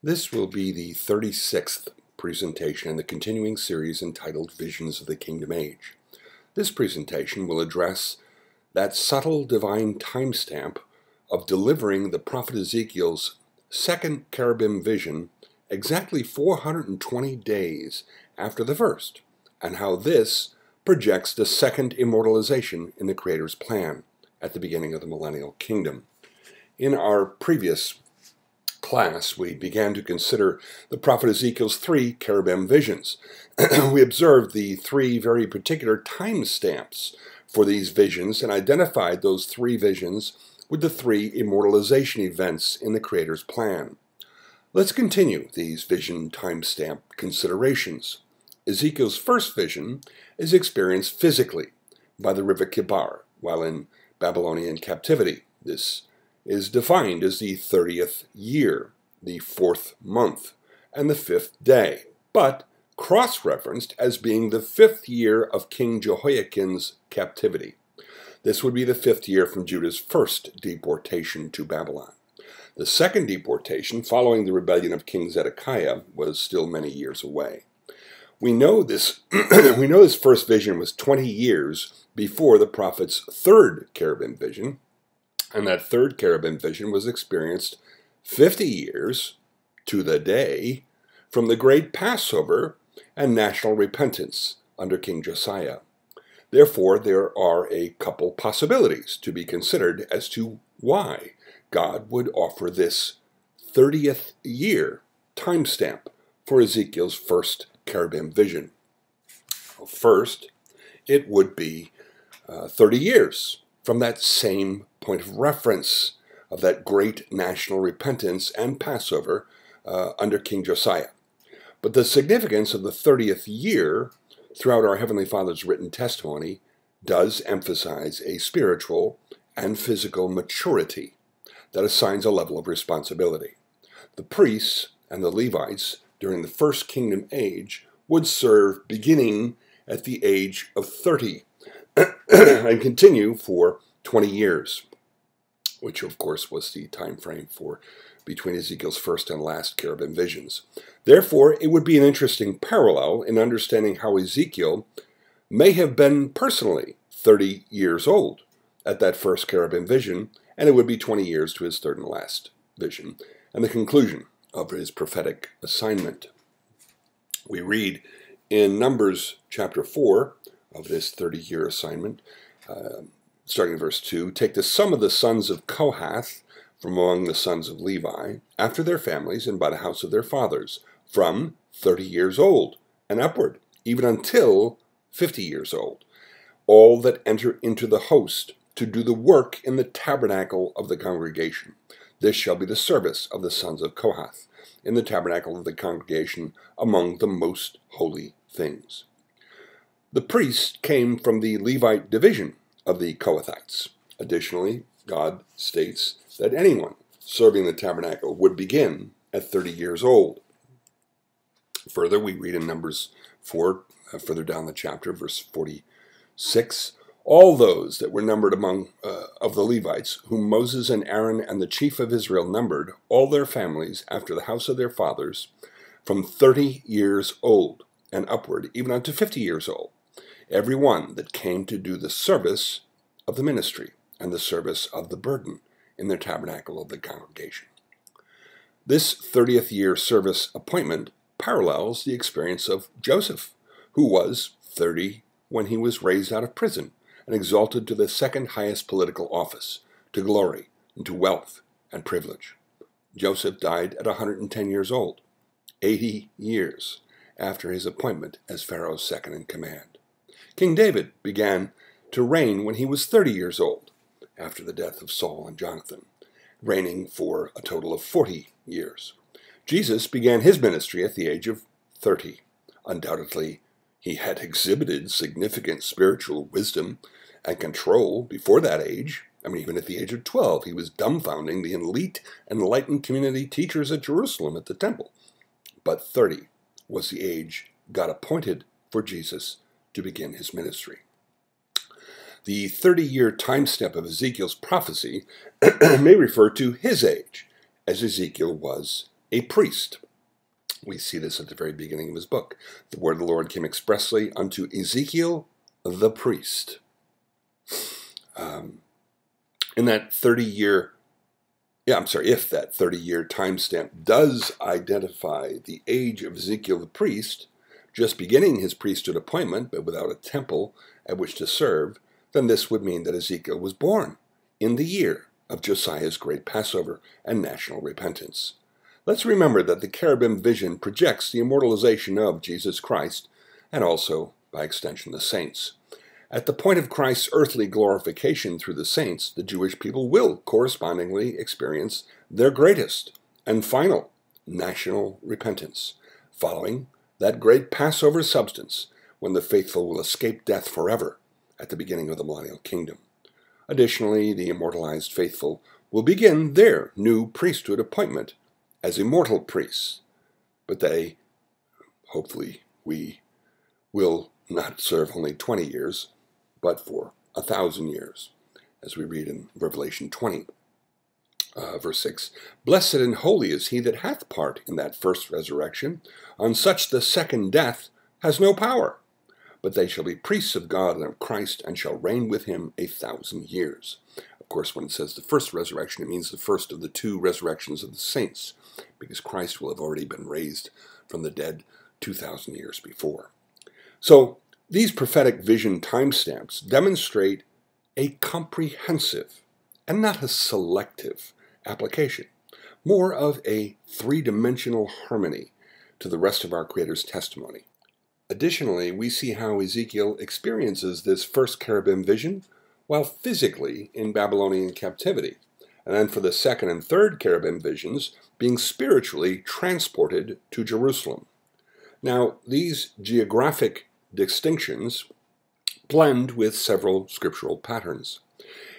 This will be the 36th presentation in the continuing series entitled Visions of the Kingdom Age. This presentation will address that subtle divine timestamp of delivering the prophet Ezekiel's second cherubim vision exactly 420 days after the first, and how this projects the second immortalization in the Creator's plan at the beginning of the millennial kingdom. In our previous class, we began to consider the prophet Ezekiel's three cherubim visions. we observed the three very particular time stamps for these visions and identified those three visions with the three immortalization events in the Creator's plan. Let's continue these vision timestamp considerations. Ezekiel's first vision is experienced physically by the river Chebar while in Babylonian captivity. This is defined as the 30th year, the fourth month, and the fifth day, but cross referenced as being the fifth year of King Jehoiakim's captivity. This would be the fifth year from Judah's first deportation to Babylon. The second deportation, following the rebellion of King Zedekiah, was still many years away. We know this we know this first vision was 20 years before the prophet's third cherubim vision, and that third cherubim vision was experienced 50 years to the day from the great Passover and national repentance under King Josiah. Therefore, there are a couple possibilities to be considered as to why God would offer this 30th year timestamp for Ezekiel's first cherubim vision. First, it would be uh, 30 years from that same point of reference of that great national repentance and Passover uh, under King Josiah. But the significance of the 30th year throughout our Heavenly Father's written testimony does emphasize a spiritual and physical maturity that assigns a level of responsibility. The priests and the Levites during the first kingdom age would serve beginning at the age of 30 and continue for 20 years, which of course was the time frame for between Ezekiel's first and last cherubim visions. Therefore, it would be an interesting parallel in understanding how Ezekiel may have been personally 30 years old at that first cherubim vision, and it would be 20 years to his third and last vision, and the conclusion of his prophetic assignment. We read in Numbers chapter 4 of this 30 year assignment, uh, starting in verse 2 Take the sum of the sons of Kohath from among the sons of Levi, after their families and by the house of their fathers, from 30 years old and upward, even until 50 years old, all that enter into the host to do the work in the tabernacle of the congregation. This shall be the service of the sons of Kohath in the tabernacle of the congregation among the most holy things. The priests came from the Levite division of the Kohathites. Additionally, God states that anyone serving the tabernacle would begin at 30 years old. Further, we read in Numbers 4, uh, further down the chapter, verse 46 all those that were numbered among uh, of the Levites, whom Moses and Aaron and the chief of Israel numbered, all their families after the house of their fathers, from thirty years old and upward, even unto fifty years old, every one that came to do the service of the ministry and the service of the burden in the tabernacle of the congregation. This 30th year service appointment parallels the experience of Joseph, who was 30 when he was raised out of prison and exalted to the second highest political office, to glory, and to wealth and privilege. Joseph died at 110 years old, 80 years after his appointment as Pharaoh's second in command. King David began to reign when he was 30 years old, after the death of Saul and Jonathan, reigning for a total of 40 years. Jesus began his ministry at the age of 30. Undoubtedly, he had exhibited significant spiritual wisdom and control before that age. I mean, even at the age of 12, he was dumbfounding the elite enlightened community teachers at Jerusalem at the temple. But 30 was the age God appointed for Jesus to begin his ministry. The 30 year time step of Ezekiel's prophecy may refer to his age, as Ezekiel was a priest. We see this at the very beginning of his book. The word of the Lord came expressly unto Ezekiel the priest. Um, in that 30 year, yeah, I'm sorry, if that 30 year timestamp does identify the age of Ezekiel the priest, just beginning his priesthood appointment, but without a temple at which to serve, then this would mean that Ezekiel was born in the year of Josiah's great Passover and national repentance. Let's remember that the cherubim vision projects the immortalization of Jesus Christ and also, by extension, the saints. At the point of Christ's earthly glorification through the saints, the Jewish people will correspondingly experience their greatest and final national repentance, following that great Passover substance when the faithful will escape death forever at the beginning of the millennial kingdom. Additionally, the immortalized faithful will begin their new priesthood appointment as immortal priests, but they, hopefully, we will not serve only 20 years, but for a thousand years, as we read in Revelation 20. Uh, verse 6 Blessed and holy is he that hath part in that first resurrection. On such the second death has no power. But they shall be priests of God and of Christ, and shall reign with him a thousand years. Of course, when it says the first resurrection, it means the first of the two resurrections of the saints, because Christ will have already been raised from the dead 2,000 years before. So, these prophetic vision timestamps demonstrate a comprehensive and not a selective application, more of a three dimensional harmony to the rest of our Creator's testimony. Additionally, we see how Ezekiel experiences this first cherubim vision while physically in Babylonian captivity, and then for the second and third cherubim visions being spiritually transported to Jerusalem. Now, these geographic distinctions blend with several scriptural patterns.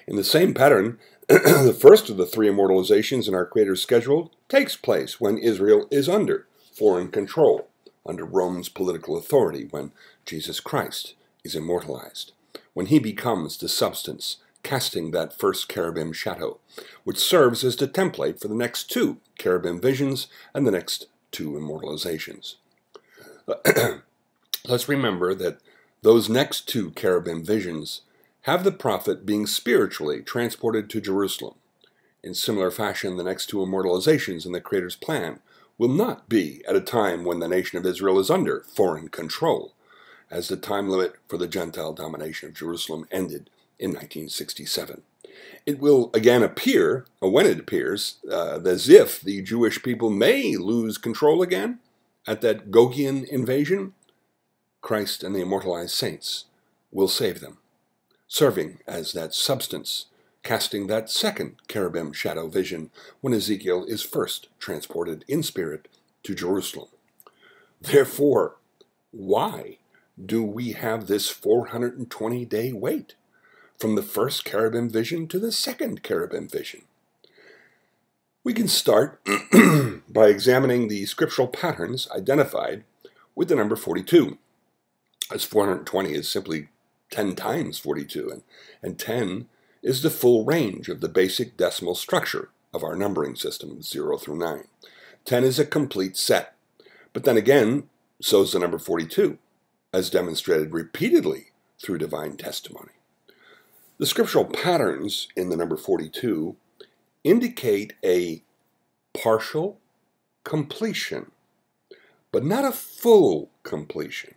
In the same pattern, the first of the three immortalizations in our Creator's schedule takes place when Israel is under foreign control, under Rome's political authority, when Jesus Christ is immortalized, when he becomes the substance, casting that first cherubim shadow, which serves as the template for the next two cherubim visions and the next two immortalizations. Let's remember that those next two cherubim visions have the prophet being spiritually transported to Jerusalem. In similar fashion, the next two immortalizations in the Creator's plan will not be at a time when the nation of Israel is under foreign control, as the time limit for the Gentile domination of Jerusalem ended in 1967. It will again appear, or when it appears, uh, as if the Jewish people may lose control again at that Gogian invasion Christ and the immortalized saints will save them, serving as that substance, casting that second cherubim shadow vision when Ezekiel is first transported in spirit to Jerusalem. Therefore, why do we have this 420 day wait from the first cherubim vision to the second cherubim vision? We can start by examining the scriptural patterns identified with the number 42 as 420 is simply 10 times 42, and, and 10 is the full range of the basic decimal structure of our numbering system, 0 through 9. 10 is a complete set. But then again, so is the number 42, as demonstrated repeatedly through divine testimony. The scriptural patterns in the number 42 indicate a partial completion, but not a full completion.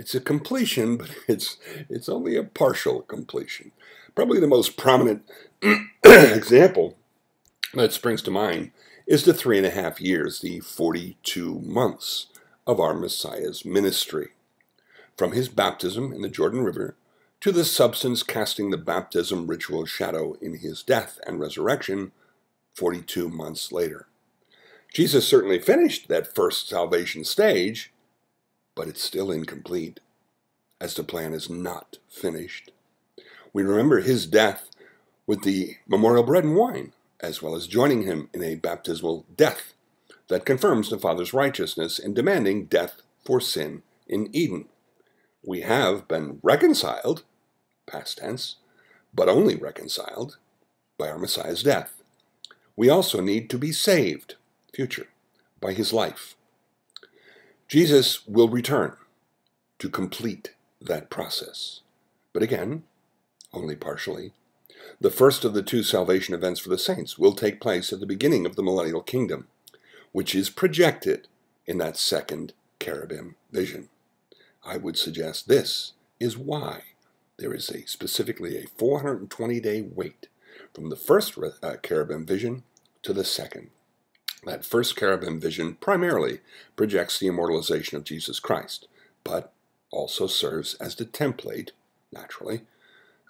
It's a completion, but it's, it's only a partial completion. Probably the most prominent example that springs to mind is the three and a half years, the 42 months of our Messiah's ministry. From his baptism in the Jordan River to the substance casting the baptism ritual shadow in his death and resurrection 42 months later. Jesus certainly finished that first salvation stage, but it's still incomplete, as the plan is not finished. We remember his death with the memorial bread and wine, as well as joining him in a baptismal death that confirms the Father's righteousness in demanding death for sin in Eden. We have been reconciled, past tense, but only reconciled by our Messiah's death. We also need to be saved, future by his life. Jesus will return to complete that process. But again, only partially. The first of the two salvation events for the saints will take place at the beginning of the millennial kingdom, which is projected in that second cherubim vision. I would suggest this is why there is a specifically a 420 day wait from the first uh, cherubim vision to the second. That first cherubim vision primarily projects the immortalization of Jesus Christ, but also serves as the template, naturally,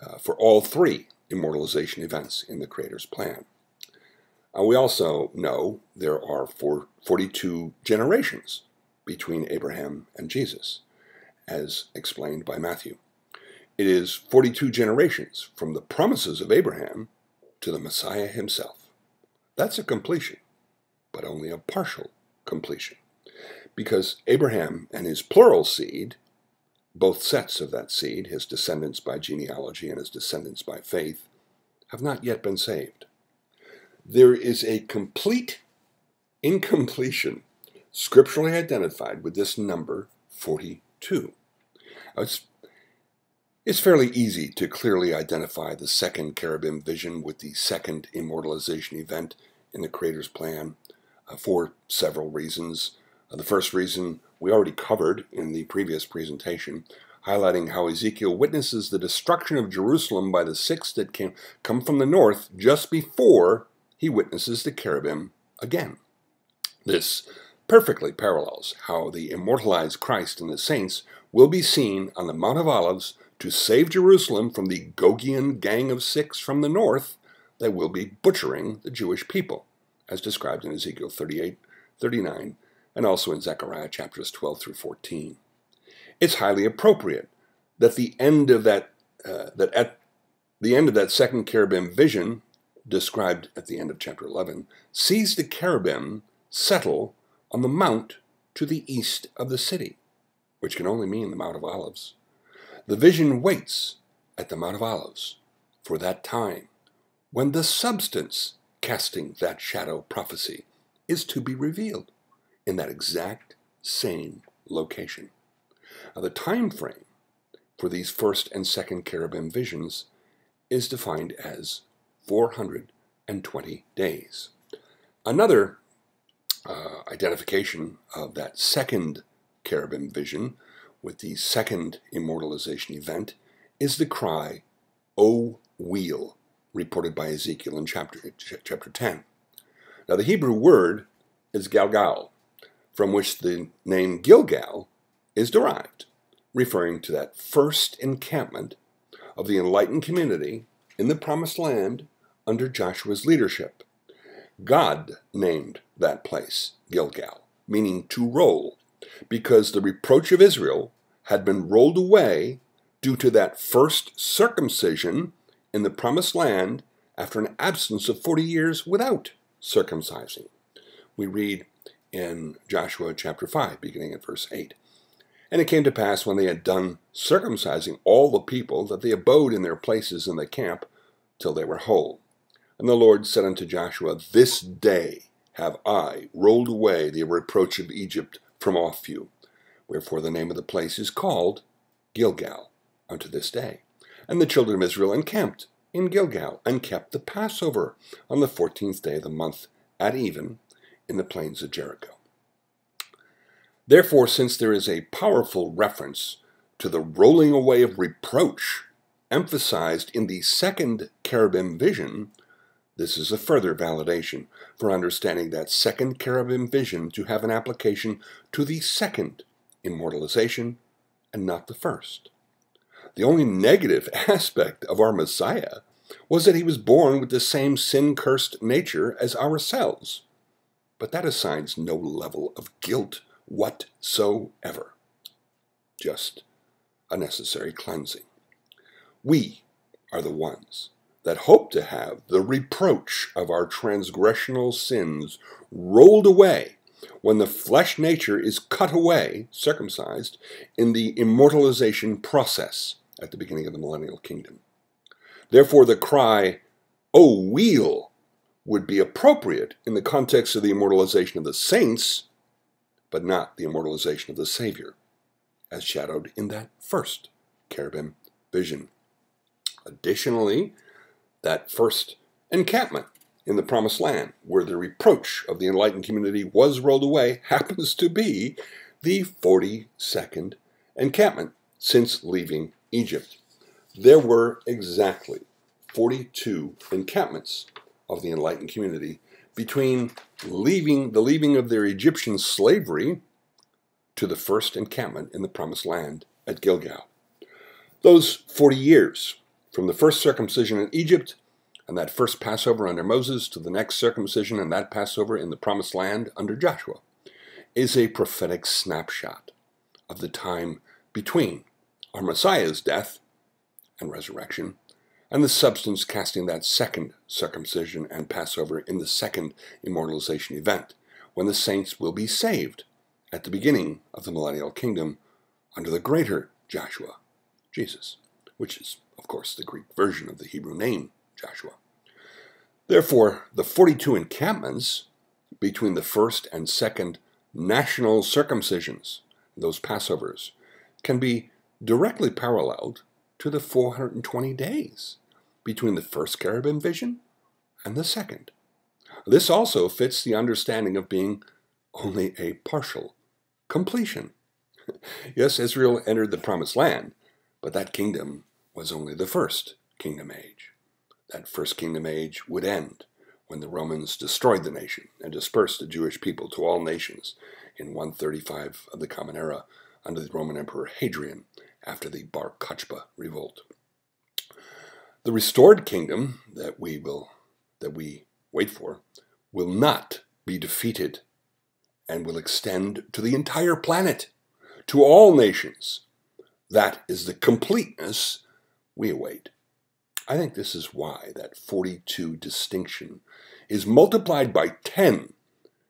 uh, for all three immortalization events in the Creator's plan. Uh, we also know there are four, 42 generations between Abraham and Jesus, as explained by Matthew. It is 42 generations from the promises of Abraham to the Messiah himself. That's a completion, but only a partial completion. Because Abraham and his plural seed, both sets of that seed, his descendants by genealogy and his descendants by faith, have not yet been saved. There is a complete incompletion scripturally identified with this number 42. It's, it's fairly easy to clearly identify the second cherubim vision with the second immortalization event in the Creator's plan for several reasons. Uh, the first reason we already covered in the previous presentation, highlighting how Ezekiel witnesses the destruction of Jerusalem by the six that came, come from the north just before he witnesses the cherubim again. This perfectly parallels how the immortalized Christ and the saints will be seen on the Mount of Olives to save Jerusalem from the Gogian gang of six from the north that will be butchering the Jewish people, as described in Ezekiel 38, 39, and also in Zechariah chapters 12 through 14. It's highly appropriate that the end of that uh, that at the end of that second cherubim vision described at the end of chapter 11 sees the cherubim settle on the mount to the east of the city, which can only mean the Mount of Olives. The vision waits at the Mount of Olives for that time when the substance casting that shadow prophecy is to be revealed in that exact same location. Now, the time frame for these first and second cherubim visions is defined as 420 days. Another uh, identification of that second cherubim vision with the second immortalization event is the cry, O wheel, reported by Ezekiel in chapter, chapter 10. Now, the Hebrew word is Galgal, from which the name Gilgal is derived, referring to that first encampment of the enlightened community in the Promised Land under Joshua's leadership. God named that place Gilgal, meaning to roll, because the reproach of Israel had been rolled away due to that first circumcision in the Promised Land after an absence of 40 years without circumcising. We read in Joshua chapter 5, beginning at verse 8. And it came to pass when they had done circumcising all the people that they abode in their places in the camp till they were whole. And the Lord said unto Joshua, This day have I rolled away the reproach of Egypt from off you. Wherefore the name of the place is called Gilgal unto this day. And the children of Israel encamped in Gilgal and kept the Passover on the fourteenth day of the month at even in the plains of Jericho. Therefore, since there is a powerful reference to the rolling away of reproach emphasized in the second cherubim vision, this is a further validation for understanding that second cherubim vision to have an application to the second immortalization and not the first. The only negative aspect of our Messiah was that he was born with the same sin cursed nature as ourselves. But that assigns no level of guilt whatsoever, just a necessary cleansing. We are the ones that hope to have the reproach of our transgressional sins rolled away when the flesh nature is cut away, circumcised, in the immortalization process at the beginning of the millennial kingdom. Therefore, the cry, O wheel, would be appropriate in the context of the immortalization of the saints, but not the immortalization of the Savior, as shadowed in that first cherubim vision. Additionally, that first encampment in the promised land, where the reproach of the enlightened community was rolled away, happens to be the 42nd encampment since leaving Egypt. There were exactly 42 encampments of the enlightened community between leaving the leaving of their Egyptian slavery to the first encampment in the promised land at Gilgal. Those 40 years from the first circumcision in Egypt and that first Passover under Moses to the next circumcision and that Passover in the promised land under Joshua is a prophetic snapshot of the time between our Messiah's death and resurrection and the substance casting that second circumcision and Passover in the second immortalization event, when the saints will be saved at the beginning of the millennial kingdom under the greater Joshua, Jesus, which is, of course, the Greek version of the Hebrew name Joshua. Therefore, the 42 encampments between the first and second national circumcisions, those Passovers, can be directly paralleled to the 420 days between the first cherubim vision and the second. This also fits the understanding of being only a partial completion. yes, Israel entered the promised land, but that kingdom was only the first kingdom age. That first kingdom age would end when the Romans destroyed the nation and dispersed the Jewish people to all nations in 135 of the Common Era under the Roman Emperor Hadrian after the Bar Kokhba revolt. The restored kingdom that we will that we wait for will not be defeated and will extend to the entire planet, to all nations. That is the completeness we await. I think this is why that 42 distinction is multiplied by 10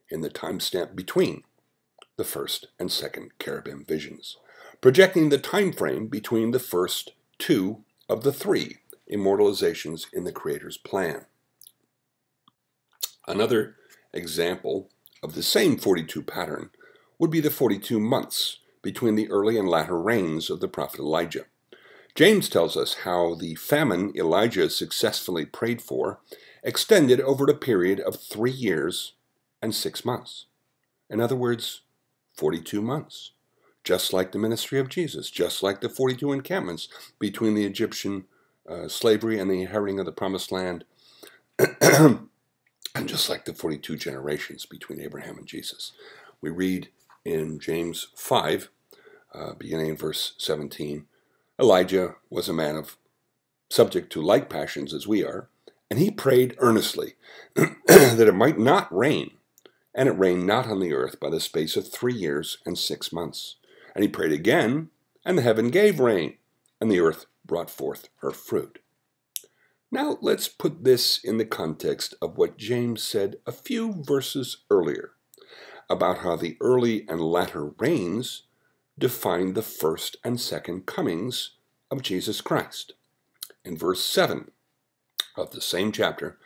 in the timestamp between the first and second cherubim visions, projecting the time frame between the first two of the three immortalizations in the Creator's plan. Another example of the same 42 pattern would be the 42 months between the early and latter rains of the prophet Elijah. James tells us how the famine Elijah successfully prayed for extended over a period of three years and six months. In other words, 42 months. Just like the ministry of Jesus, just like the 42 encampments between the Egyptian uh, slavery and the inheriting of the promised land, and just like the 42 generations between Abraham and Jesus. We read in James 5, uh, beginning in verse 17 Elijah was a man of subject to like passions as we are, and he prayed earnestly that it might not rain. And it rained not on the earth by the space of three years and six months. And he prayed again, and the heaven gave rain, and the earth brought forth her fruit. Now let's put this in the context of what James said a few verses earlier about how the early and latter rains define the first and second comings of Jesus Christ. In verse 7 of the same chapter,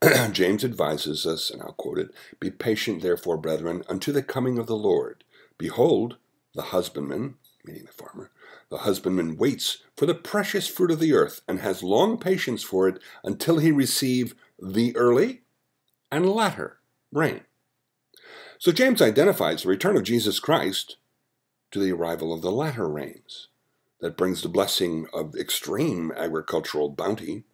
James advises us, and I'll quote it Be patient, therefore, brethren, unto the coming of the Lord. Behold, the husbandman, meaning the farmer, the husbandman waits for the precious fruit of the earth and has long patience for it until he receive the early and latter rain. So James identifies the return of Jesus Christ to the arrival of the latter rains that brings the blessing of extreme agricultural bounty.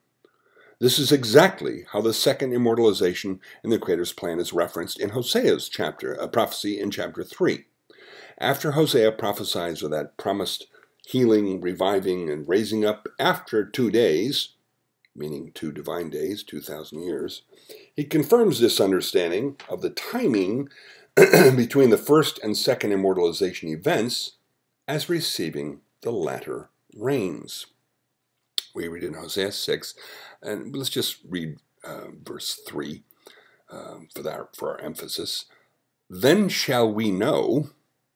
This is exactly how the second immortalization in the Creator's plan is referenced in Hosea's chapter, a prophecy in chapter 3. After Hosea prophesies of that promised healing, reviving, and raising up after two days, meaning two divine days, 2,000 years, he confirms this understanding of the timing between the first and second immortalization events as receiving the latter rains. We read in Hosea 6, and let's just read uh, verse 3 uh, for, that, for our emphasis. Then shall we know,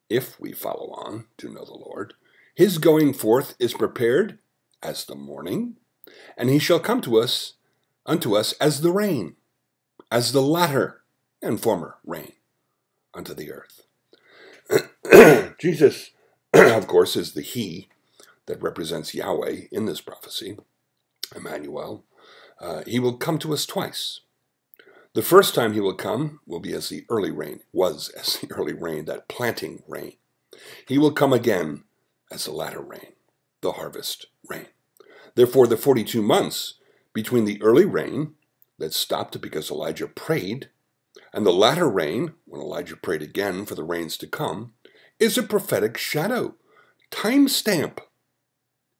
if we follow on to know the Lord, his going forth is prepared as the morning, and he shall come to us unto us as the rain, as the latter and former rain unto the earth. Jesus, of course, is the He that represents Yahweh in this prophecy, Emmanuel. Uh, he will come to us twice. The first time he will come will be as the early rain was as the early rain, that planting rain. He will come again as the latter rain, the harvest rain. Therefore, the 42 months between the early rain that stopped because Elijah prayed and the latter rain, when Elijah prayed again for the rains to come, is a prophetic shadow, time stamp,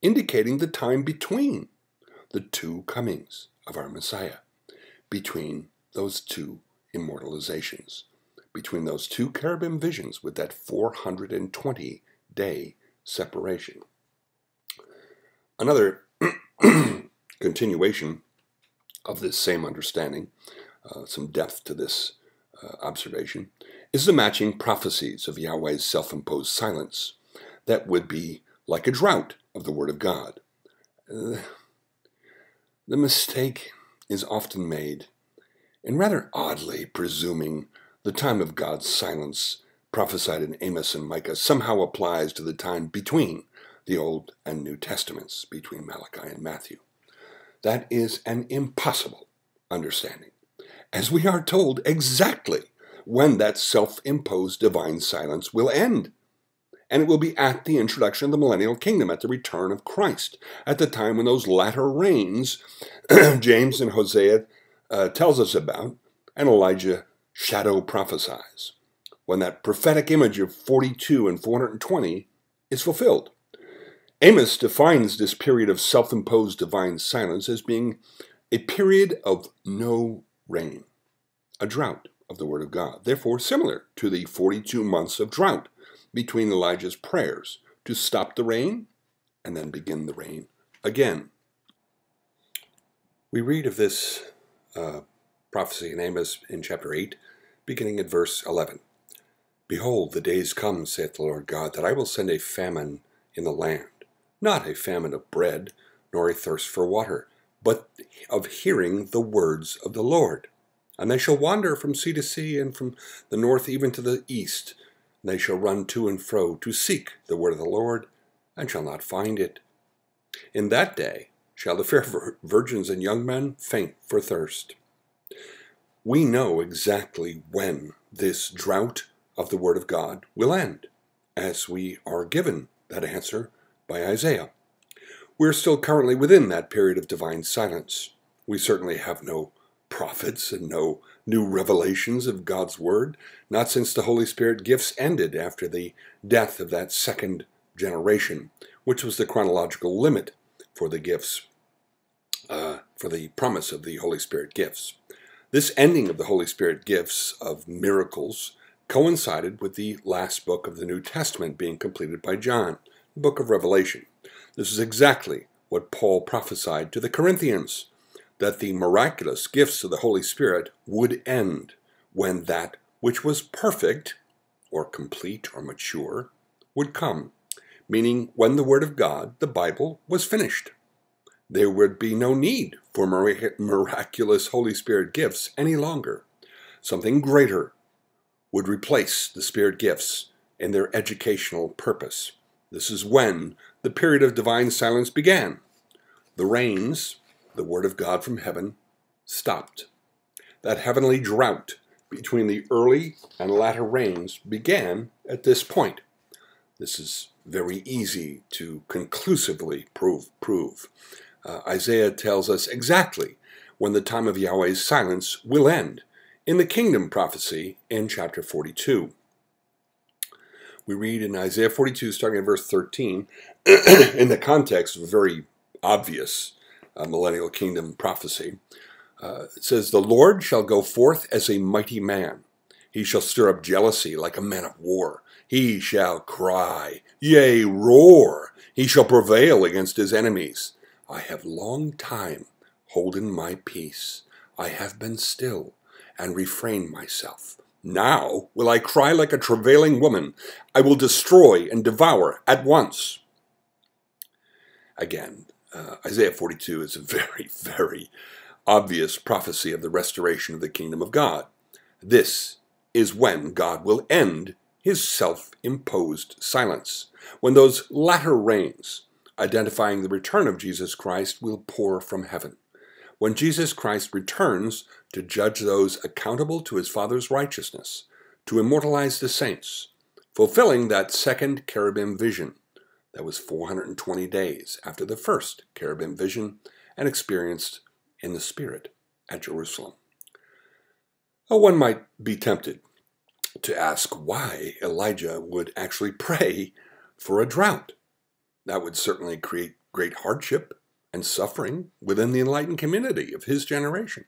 indicating the time between the two comings of our Messiah, between those two immortalizations, between those two cherubim visions with that 420 day separation. Another continuation of this same understanding, uh, some depth to this uh, observation, is the matching prophecies of Yahweh's self imposed silence that would be like a drought of the Word of God. Uh, the mistake is often made in rather oddly presuming the time of God's silence prophesied in Amos and Micah somehow applies to the time between the Old and New Testaments, between Malachi and Matthew. That is an impossible understanding as we are told exactly when that self imposed divine silence will end. And it will be at the introduction of the millennial kingdom, at the return of Christ, at the time when those latter rains, James and Hosea uh, tells us about, and Elijah shadow prophesies, when that prophetic image of 42 and 420 is fulfilled. Amos defines this period of self imposed divine silence as being a period of no rain, a drought of the Word of God. Therefore, similar to the 42 months of drought between Elijah's prayers to stop the rain and then begin the rain again. We read of this uh, prophecy in Amos in chapter 8, beginning at verse 11. Behold, the days come, saith the Lord God, that I will send a famine in the land, not a famine of bread, nor a thirst for water, but of hearing the words of the Lord. And they shall wander from sea to sea, and from the north even to the east. And they shall run to and fro to seek the word of the Lord, and shall not find it. In that day shall the fair virgins and young men faint for thirst. We know exactly when this drought of the Word of God will end, as we are given that answer by Isaiah. We're still currently within that period of divine silence. We certainly have no prophets and no new revelations of God's Word, not since the Holy Spirit gifts ended after the death of that second generation, which was the chronological limit for the gifts, uh, for the promise of the Holy Spirit gifts. This ending of the Holy Spirit gifts of miracles coincided with the last book of the New Testament being completed by John, the book of Revelation. This is exactly what Paul prophesied to the Corinthians that the miraculous gifts of the Holy Spirit would end when that which was perfect, or complete, or mature, would come, meaning when the Word of God, the Bible, was finished. There would be no need for miraculous Holy Spirit gifts any longer. Something greater would replace the Spirit gifts in their educational purpose. This is when the period of divine silence began. The rains, the word of God from heaven stopped. That heavenly drought between the early and latter rains began at this point. This is very easy to conclusively prove. prove. Uh, Isaiah tells us exactly when the time of Yahweh's silence will end in the kingdom prophecy in chapter 42. We read in Isaiah 42, starting at verse 13, in the context of a very obvious uh, millennial kingdom prophecy. Uh, it says, The Lord shall go forth as a mighty man. He shall stir up jealousy like a man of war. He shall cry, yea, roar. He shall prevail against his enemies. I have long time holden my peace. I have been still and refrained myself. Now will I cry like a travailing woman. I will destroy and devour at once. Again, uh, Isaiah 42 is a very, very obvious prophecy of the restoration of the kingdom of God. This is when God will end his self imposed silence, when those latter rains, identifying the return of Jesus Christ, will pour from heaven. When Jesus Christ returns to judge those accountable to his Father's righteousness, to immortalize the saints, fulfilling that second cherubim vision that was 420 days after the first cherubim vision and experienced in the Spirit at Jerusalem. Oh, one might be tempted to ask why Elijah would actually pray for a drought. That would certainly create great hardship and suffering within the enlightened community of his generation.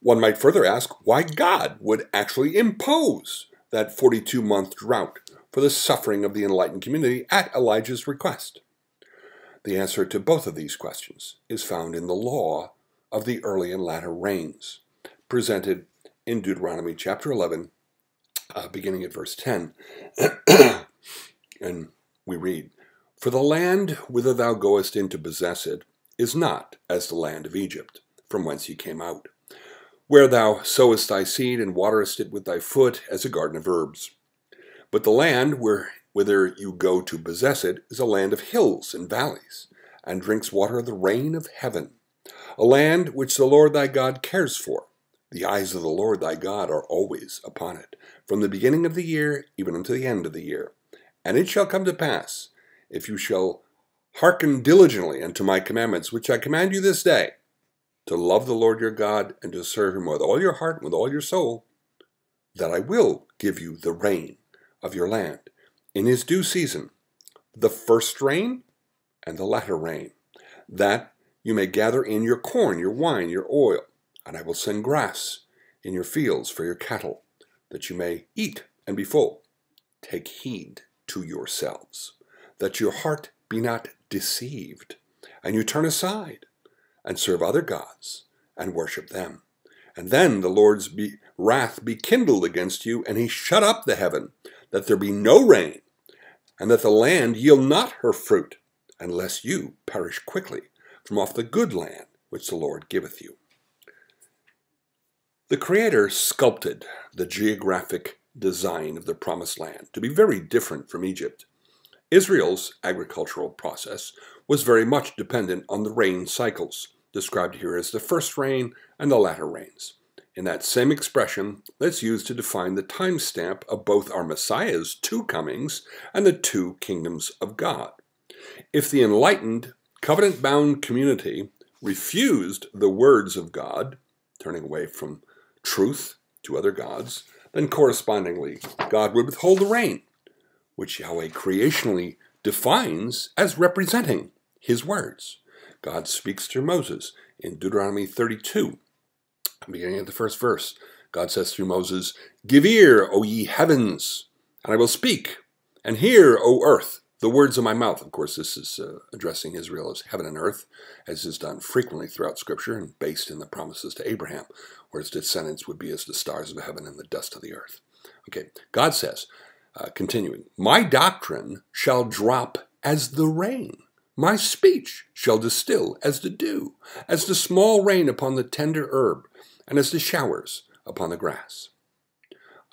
One might further ask why God would actually impose that 42 month drought for the suffering of the enlightened community at Elijah's request. The answer to both of these questions is found in the law of the early and latter rains, presented in Deuteronomy chapter 11, uh, beginning at verse 10. and we read, For the land whither thou goest in to possess it is not as the land of Egypt, from whence ye came out, where thou sowest thy seed and waterest it with thy foot as a garden of herbs. But the land where whither you go to possess it is a land of hills and valleys, and drinks water of the rain of heaven, a land which the Lord thy God cares for. The eyes of the Lord thy God are always upon it, from the beginning of the year even unto the end of the year. And it shall come to pass, if you shall hearken diligently unto my commandments, which I command you this day, to love the Lord your God and to serve him with all your heart and with all your soul, that I will give you the rain of your land in his due season, the first rain and the latter rain, that you may gather in your corn, your wine, your oil, and I will send grass in your fields for your cattle, that you may eat and be full. Take heed to yourselves, that your heart be not deceived, and you turn aside and serve other gods and worship them. And then the Lord's be, wrath be kindled against you, and he shut up the heaven, that there be no rain, and that the land yield not her fruit, unless you perish quickly from off the good land which the Lord giveth you. The Creator sculpted the geographic design of the Promised Land to be very different from Egypt. Israel's agricultural process was very much dependent on the rain cycles, described here as the first rain and the latter rains. In that same expression, let's use to define the timestamp of both our Messiah's two comings and the two kingdoms of God. If the enlightened, covenant bound community refused the words of God, turning away from truth to other gods, then correspondingly, God would withhold the rain, which Yahweh creationally defines as representing his words. God speaks through Moses in Deuteronomy 32, beginning at the first verse. God says through Moses, Give ear, O ye heavens, and I will speak, and hear, O earth, the words of my mouth. Of course, this is uh, addressing Israel as heaven and earth, as is done frequently throughout Scripture and based in the promises to Abraham, where his descendants would be as the stars of heaven and the dust of the earth. Okay, God says, uh, continuing, My doctrine shall drop as the rain. My speech shall distill as the dew, as the small rain upon the tender herb, and as the showers upon the grass.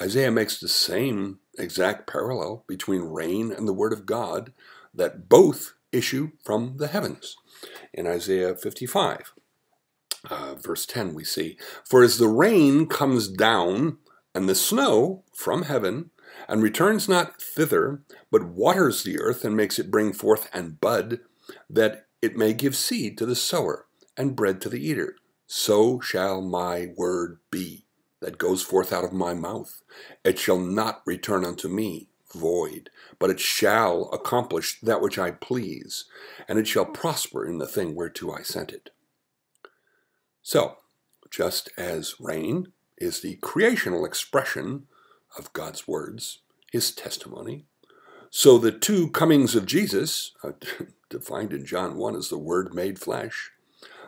Isaiah makes the same exact parallel between rain and the Word of God that both issue from the heavens. In Isaiah 55, uh, verse 10, we see, For as the rain comes down and the snow from heaven, and returns not thither, but waters the earth and makes it bring forth and bud, that it may give seed to the sower and bread to the eater, so shall my word be that goes forth out of my mouth. It shall not return unto me void, but it shall accomplish that which I please, and it shall prosper in the thing whereto I sent it. So, just as rain is the creational expression of God's words, his testimony, so the two comings of Jesus, uh, defined in John 1 as the Word made flesh,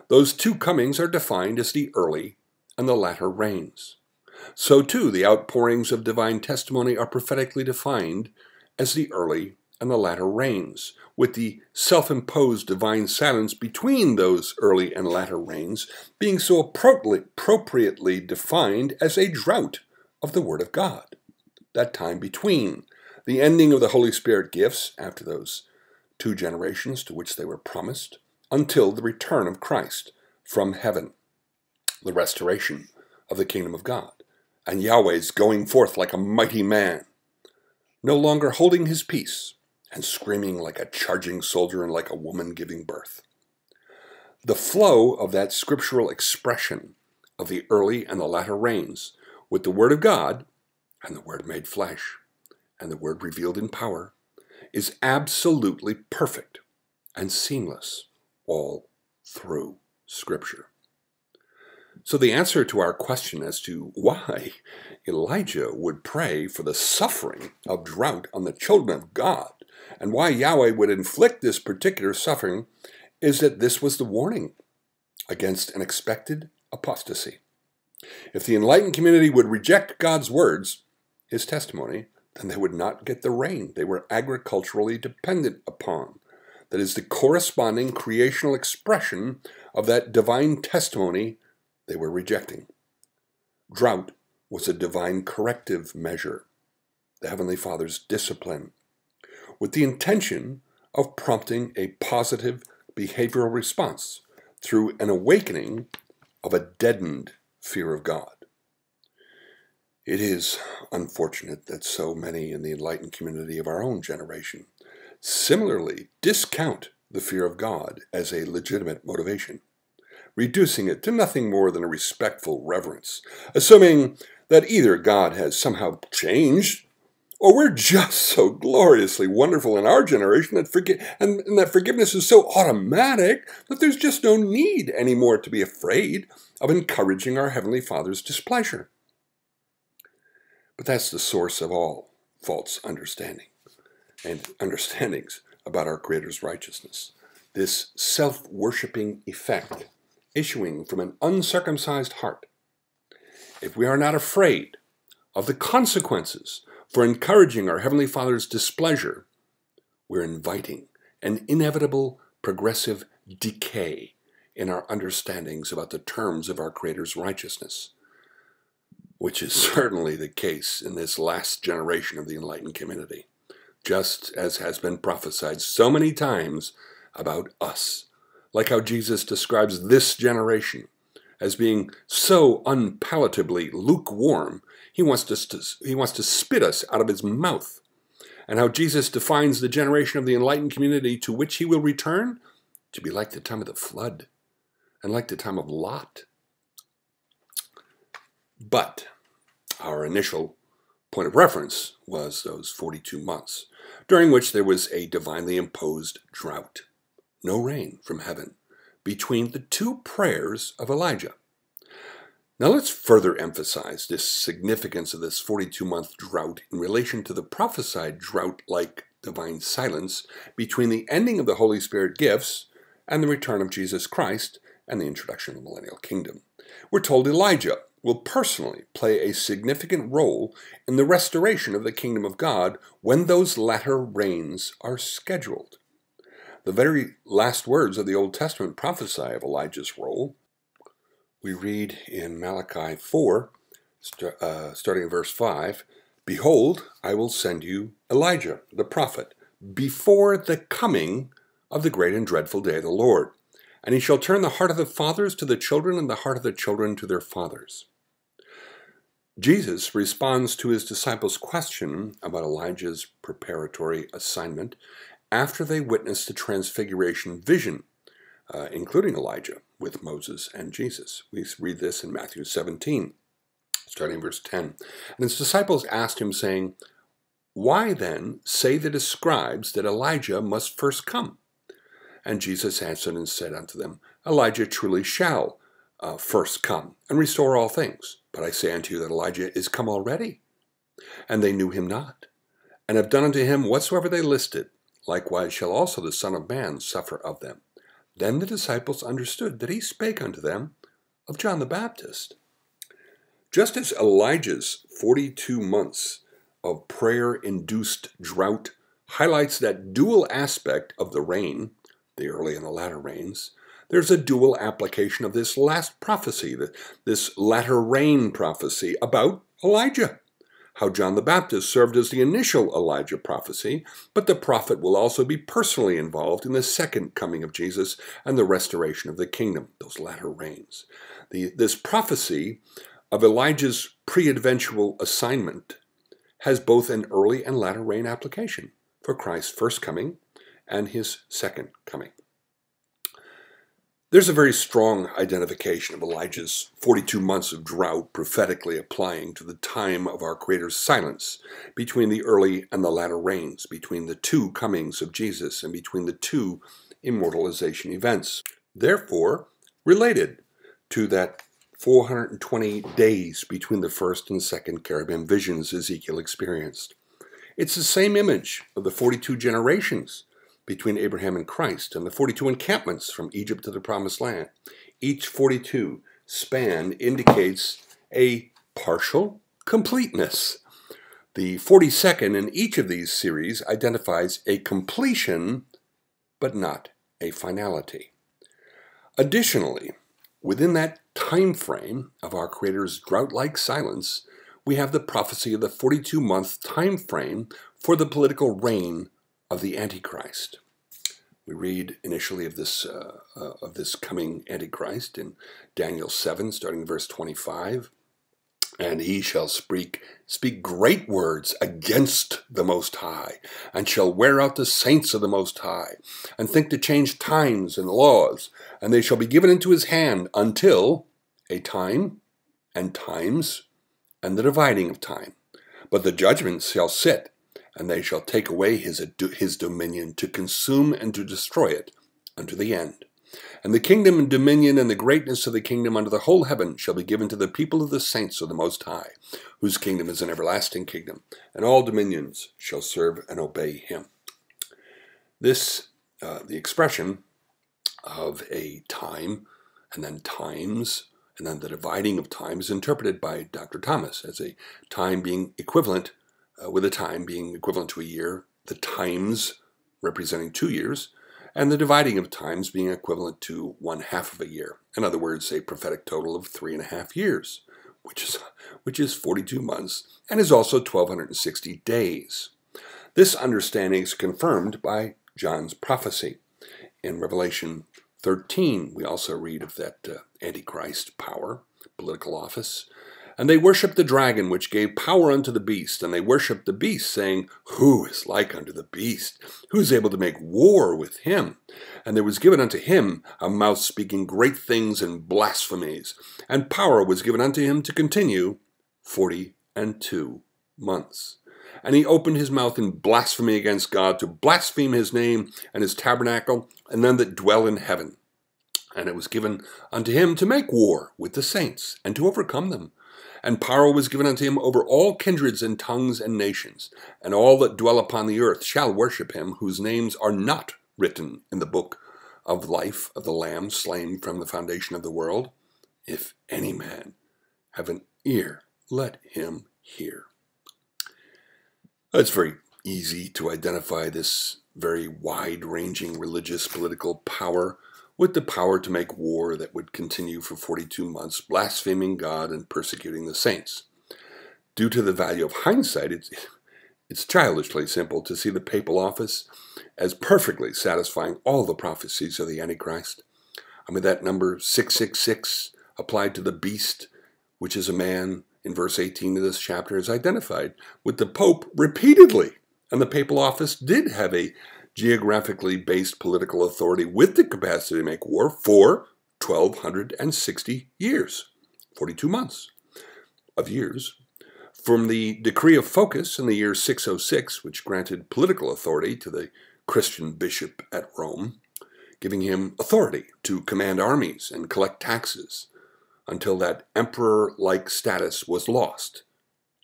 those two comings are defined as the early and the latter rains. So too, the outpourings of divine testimony are prophetically defined as the early and the latter rains, with the self imposed divine silence between those early and latter rains being so appropriately defined as a drought of the Word of God. That time between the ending of the Holy Spirit gifts after those two generations to which they were promised, until the return of Christ from heaven, the restoration of the kingdom of God, and Yahweh's going forth like a mighty man, no longer holding his peace and screaming like a charging soldier and like a woman giving birth. The flow of that scriptural expression of the early and the latter rains with the Word of God and the Word made flesh and the Word revealed in power is absolutely perfect and seamless all through Scripture. So, the answer to our question as to why Elijah would pray for the suffering of drought on the children of God and why Yahweh would inflict this particular suffering is that this was the warning against an expected apostasy. If the enlightened community would reject God's words, his testimony, then they would not get the rain they were agriculturally dependent upon. That is the corresponding creational expression of that divine testimony they were rejecting. Drought was a divine corrective measure, the Heavenly Father's discipline, with the intention of prompting a positive behavioral response through an awakening of a deadened fear of God. It is unfortunate that so many in the enlightened community of our own generation similarly discount the fear of God as a legitimate motivation, reducing it to nothing more than a respectful reverence, assuming that either God has somehow changed or we're just so gloriously wonderful in our generation that forgi- and, and that forgiveness is so automatic that there's just no need anymore to be afraid of encouraging our Heavenly Father's displeasure. But that's the source of all false understanding and understandings about our Creator's righteousness. This self worshiping effect issuing from an uncircumcised heart. If we are not afraid of the consequences for encouraging our Heavenly Father's displeasure, we're inviting an inevitable progressive decay in our understandings about the terms of our Creator's righteousness which is certainly the case in this last generation of the enlightened community, just as has been prophesied so many times about us. Like how Jesus describes this generation as being so unpalatably lukewarm, he wants, to, he wants to spit us out of his mouth. And how Jesus defines the generation of the enlightened community to which he will return to be like the time of the flood and like the time of Lot. But our initial point of reference was those 42 months, during which there was a divinely imposed drought, no rain from heaven, between the two prayers of Elijah. Now let's further emphasize this significance of this 42 month drought in relation to the prophesied drought like divine silence between the ending of the Holy Spirit gifts and the return of Jesus Christ and the introduction of the millennial kingdom. We're told Elijah will personally play a significant role in the restoration of the kingdom of God when those latter rains are scheduled. The very last words of the Old Testament prophesy of Elijah's role. We read in Malachi 4, st- uh, starting in verse 5 Behold, I will send you Elijah, the prophet, before the coming of the great and dreadful day of the Lord. And he shall turn the heart of the fathers to the children, and the heart of the children to their fathers Jesus responds to his disciples' question about Elijah's preparatory assignment after they witnessed the transfiguration vision, uh, including Elijah with Moses and Jesus. We read this in Matthew 17, starting in verse 10. And his disciples asked him, saying, Why then say the scribes that Elijah must first come? And Jesus answered and said unto them, Elijah truly shall uh, first come and restore all things. But I say unto you that Elijah is come already, and they knew him not, and have done unto him whatsoever they listed. Likewise shall also the Son of Man suffer of them. Then the disciples understood that he spake unto them of John the Baptist. Just as Elijah's 42 months of prayer induced drought highlights that dual aspect of the rain, the early and the latter rains. There's a dual application of this last prophecy, this latter rain prophecy about Elijah. How John the Baptist served as the initial Elijah prophecy, but the prophet will also be personally involved in the second coming of Jesus and the restoration of the kingdom, those latter rains. The, this prophecy of Elijah's pre-adventual assignment has both an early and latter rain application for Christ's first coming and his second coming. There's a very strong identification of Elijah's 42 months of drought prophetically applying to the time of our Creator's silence between the early and the latter rains, between the two comings of Jesus, and between the two immortalization events. Therefore, related to that 420 days between the first and second cherubim visions Ezekiel experienced. It's the same image of the 42 generations between Abraham and Christ and the 42 encampments from Egypt to the Promised Land. Each 42 span indicates a partial completeness. The 42nd in each of these series identifies a completion, but not a finality. Additionally, within that time frame of our Creator's drought-like silence, we have the prophecy of the 42-month time frame for the political reign of the Antichrist. We read initially of this uh, uh, of this coming Antichrist in Daniel 7, starting verse 25. And he shall speak speak great words against the Most High, and shall wear out the saints of the Most High, and think to change times and laws, and they shall be given into his hand until a time and times and the dividing of time. But the judgments shall sit and they shall take away his, his dominion to consume and to destroy it unto the end. And the kingdom and dominion and the greatness of the kingdom under the whole heaven shall be given to the people of the saints of the Most High, whose kingdom is an everlasting kingdom, and all dominions shall serve and obey him. This, uh, the expression of a time, and then times, and then the dividing of time is interpreted by Dr. Thomas as a time being equivalent uh, with a time being equivalent to a year, the times representing two years, and the dividing of times being equivalent to one half of a year. In other words, a prophetic total of three and a half years, which is, which is 42 months and is also 1260 days. This understanding is confirmed by John's prophecy. In Revelation 13, we also read of that uh, Antichrist power, political office, and they worshipped the dragon, which gave power unto the beast. And they worshipped the beast, saying, Who is like unto the beast? Who is able to make war with him? And there was given unto him a mouth speaking great things and blasphemies. And power was given unto him to continue forty and two months. And he opened his mouth in blasphemy against God, to blaspheme his name and his tabernacle, and them that dwell in heaven. And it was given unto him to make war with the saints, and to overcome them and power was given unto him over all kindreds and tongues and nations, and all that dwell upon the earth shall worship him, whose names are not written in the book of life of the Lamb slain from the foundation of the world. If any man have an ear, let him hear. It's very easy to identify this very wide ranging religious political power with the power to make war that would continue for 42 months, blaspheming God and persecuting the saints. Due to the value of hindsight, it's, it's childishly simple to see the papal office as perfectly satisfying all the prophecies of the Antichrist. I mean, that number 666 applied to the beast, which is a man in verse 18 of this chapter, is identified with the Pope repeatedly. And the papal office did have a geographically based political authority with the capacity to make war for 1,260 years, 42 months of years. From the Decree of Phocas in the year 606, which granted political authority to the Christian bishop at Rome, giving him authority to command armies and collect taxes until that emperor like status was lost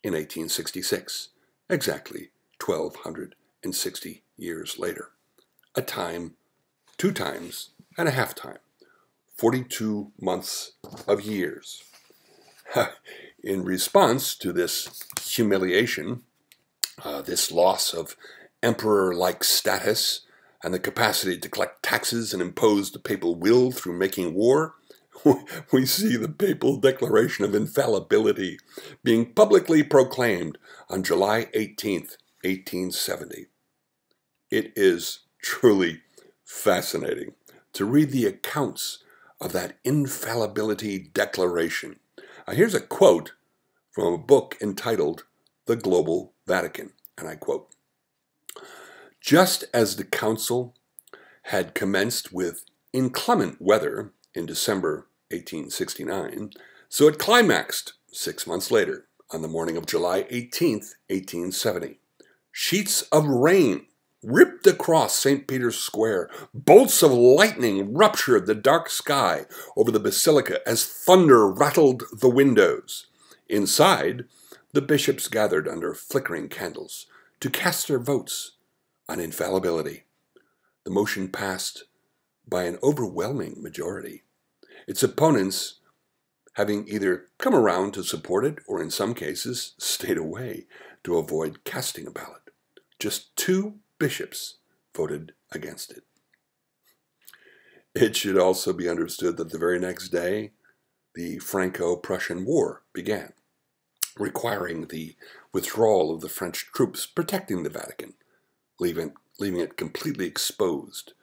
in 1866, exactly 1260 years later. A time, two times, and a half time. 42 months of years. In response to this humiliation, uh, this loss of emperor like status and the capacity to collect taxes and impose the papal will through making war, we see the papal declaration of infallibility being publicly proclaimed on July 18, 1870. It is truly fascinating to read the accounts of that infallibility declaration. Now, here's a quote from a book entitled The Global Vatican, and I quote Just as the Council had commenced with inclement weather in December 1869, so it climaxed six months later on the morning of July 18, 1870. Sheets of rain ripped across St. Peter's Square. Bolts of lightning ruptured the dark sky over the basilica as thunder rattled the windows. Inside, the bishops gathered under flickering candles to cast their votes on infallibility. The motion passed by an overwhelming majority. Its opponents having either come around to support it or in some cases stayed away to avoid casting a ballot. Just two bishops voted against it. It should also be understood that the very next day, the Franco Prussian War began, requiring the withdrawal of the French troops protecting the Vatican, leaving, leaving it completely exposed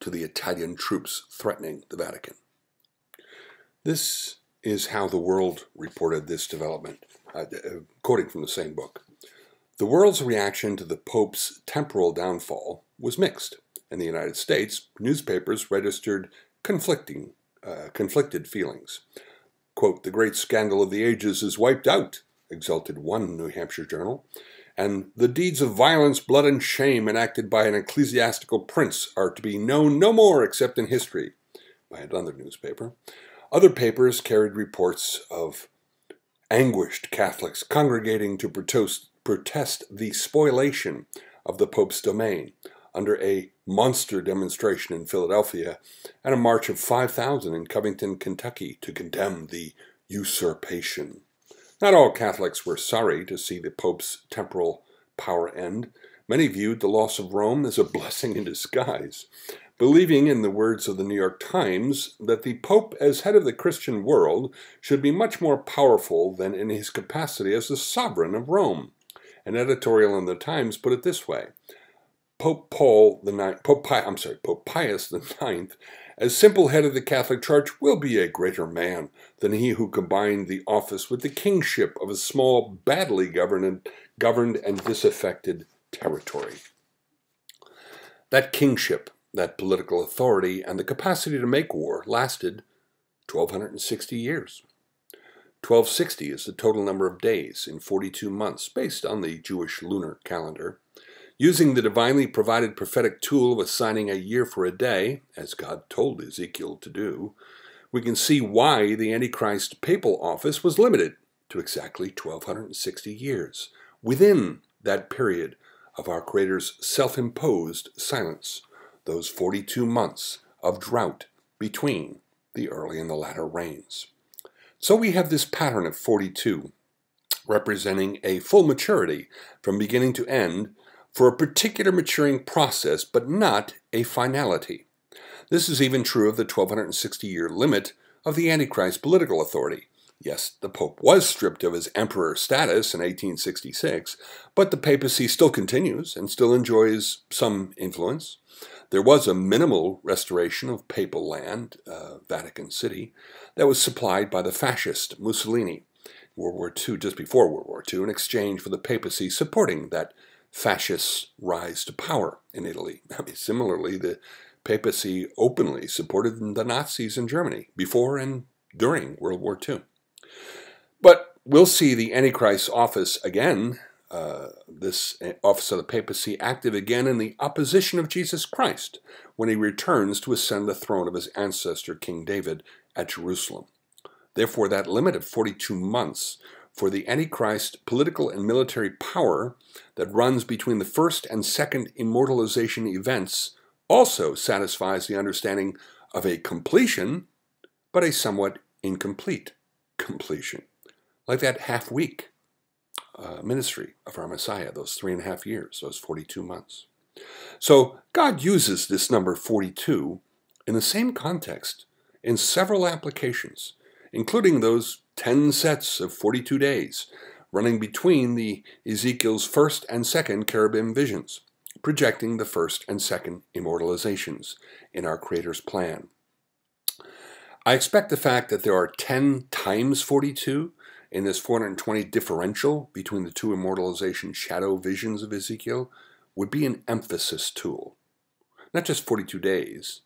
to the Italian troops threatening the Vatican. This is how the world reported this development, uh, uh quoting from the same book. The world's reaction to the Pope's temporal downfall was mixed. In the United States, newspapers registered conflicting, uh, conflicted feelings. Quote, the great scandal of the ages is wiped out, exulted one New Hampshire journal, and the deeds of violence, blood, and shame enacted by an ecclesiastical prince are to be known no more except in history, by another newspaper. Other papers carried reports of anguished Catholics congregating to protest, protest the spoliation of the Pope's domain under a monster demonstration in Philadelphia and a march of 5,000 in Covington, Kentucky to condemn the usurpation. Not all Catholics were sorry to see the Pope's temporal power end. Many viewed the loss of Rome as a blessing in disguise, believing, in the words of the New York Times, that the Pope, as head of the Christian world, should be much more powerful than in his capacity as the sovereign of Rome. An editorial in the Times put it this way: Pope Paul the Ninth, Pope Pi, I'm sorry, Pope Pius the Ninth, as simple head of the Catholic Church, will be a greater man than he who combined the office with the kingship of a small, badly governed, governed and disaffected territory. That kingship, that political authority, and the capacity to make war lasted 1260 years. 1260 is the total number of days in 42 months, based on the Jewish lunar calendar. Using the divinely provided prophetic tool of assigning a year for a day, as God told Ezekiel to do, we can see why the Antichrist papal office was limited to exactly 1260 years, within that period of our Creator's self imposed silence, those 42 months of drought between the early and the latter rains. So we have this pattern of 42, representing a full maturity from beginning to end for a particular maturing process, but not a finality. This is even true of the 1260 year limit of the Antichrist political authority. Yes, the Pope was stripped of his emperor status in 1866, but the papacy still continues and still enjoys some influence. There was a minimal restoration of papal land, uh, Vatican City, that was supplied by the fascist Mussolini, World War II, just before World War II, in exchange for the papacy supporting that fascist rise to power in Italy. I mean, similarly, the papacy openly supported the Nazis in Germany before and during World War II. But we'll see the Antichrist's office again uh, this office of the papacy active again in the opposition of Jesus Christ when he returns to ascend the throne of his ancestor King David at Jerusalem. Therefore, that limit of 42 months for the Antichrist political and military power that runs between the first and second immortalization events also satisfies the understanding of a completion, but a somewhat incomplete completion, like that half week uh, ministry of our Messiah, those three and a half years, those 42 months. So God uses this number 42 in the same context in several applications, including those 10 sets of 42 days running between the Ezekiel's first and second cherubim visions, projecting the first and second immortalizations in our Creator's plan. I expect the fact that there are 10 times 42 in this 420 differential between the two immortalization shadow visions of Ezekiel would be an emphasis tool. Not just 42 days,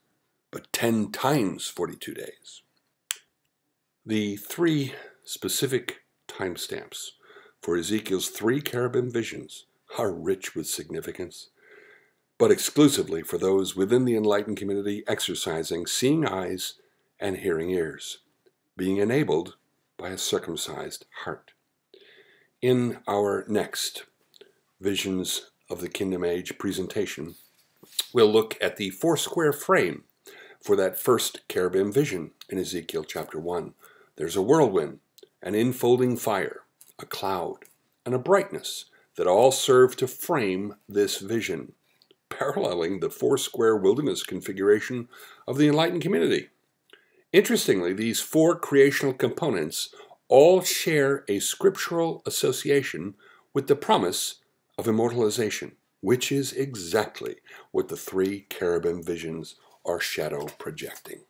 but 10 times 42 days. The three specific timestamps for Ezekiel's three cherubim visions are rich with significance, but exclusively for those within the enlightened community exercising seeing eyes and hearing ears, being enabled by a circumcised heart. In our next Visions of the Kingdom Age presentation, we'll look at the four square frame for that first cherubim vision in Ezekiel chapter 1. There's a whirlwind, an enfolding fire, a cloud, and a brightness that all serve to frame this vision, paralleling the four square wilderness configuration of the enlightened community. Interestingly, these four creational components all share a scriptural association with the promise of immortalization, which is exactly what the three cherubim visions are shadow projecting.